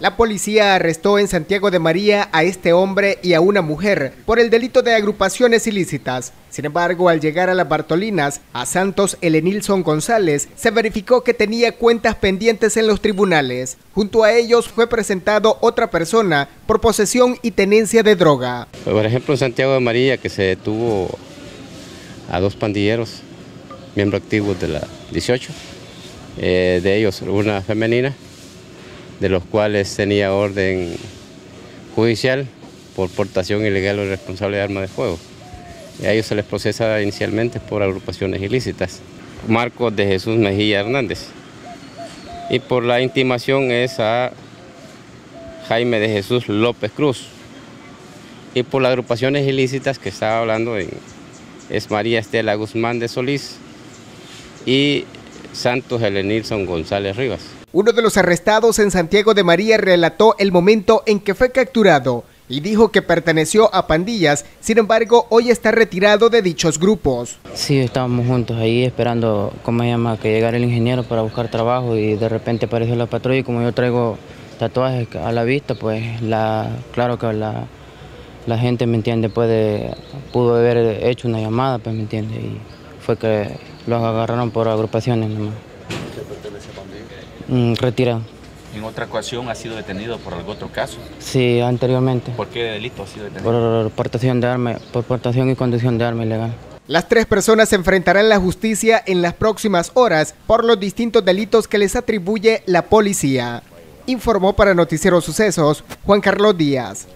La policía arrestó en Santiago de María a este hombre y a una mujer por el delito de agrupaciones ilícitas. Sin embargo, al llegar a las Bartolinas, a Santos Elenilson González, se verificó que tenía cuentas pendientes en los tribunales. Junto a ellos fue presentado otra persona por posesión y tenencia de droga. Por ejemplo, en Santiago de María, que se detuvo a dos pandilleros, miembros activos de la 18, eh, de ellos una femenina de los cuales tenía orden judicial por portación ilegal o irresponsable de arma de fuego. a ellos se les procesa inicialmente por agrupaciones ilícitas. Marcos de Jesús Mejía Hernández. Y por la intimación es a Jaime de Jesús López Cruz. Y por las agrupaciones ilícitas que estaba hablando es María Estela Guzmán de Solís y Santos Helenilson González Rivas. Uno de los arrestados en Santiago de María relató el momento en que fue capturado y dijo que perteneció a pandillas, sin embargo hoy está retirado de dichos grupos. Sí, estábamos juntos ahí esperando, ¿cómo se llama?, que llegara el ingeniero para buscar trabajo y de repente apareció la patrulla y como yo traigo tatuajes a la vista, pues la, claro que la, la gente, ¿me entiende?, puede, pudo haber hecho una llamada, pues, ¿me entiende?, y fue que los agarraron por agrupaciones nomás. ¿Qué pertenece a pandilla? Mm, retirado. ¿En otra ocasión ha sido detenido por algún otro caso? Sí, anteriormente. ¿Por qué delito ha sido detenido? Por portación de arma, por portación y conducción de arma ilegal. Las tres personas se enfrentarán a la justicia en las próximas horas por los distintos delitos que les atribuye la policía. Informó para Noticiero Sucesos Juan Carlos Díaz.